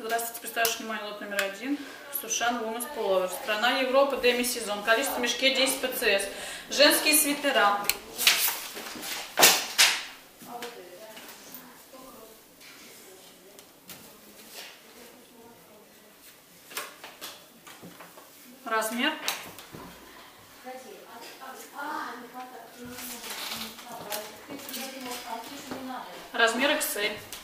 Здравствуйте, представляешь внимание лот номер один. Сушан Women's Pullover. Страна Европы, деми-сезон. Количество в мешке 10 ПЦС. Женские свитера. Размер. Размер XL.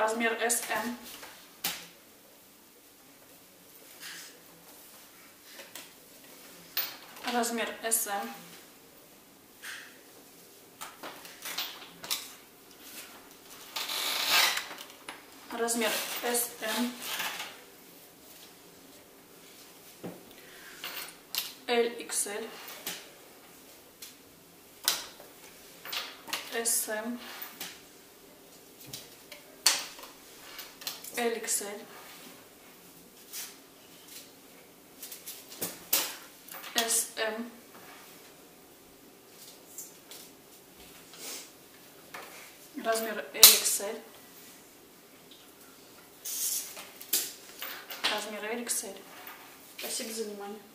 Размер SM. Размер SM. Размер SM. LXL. SM. LXL. SM. Размер LXL. Размер LXL. Спасибо за внимание.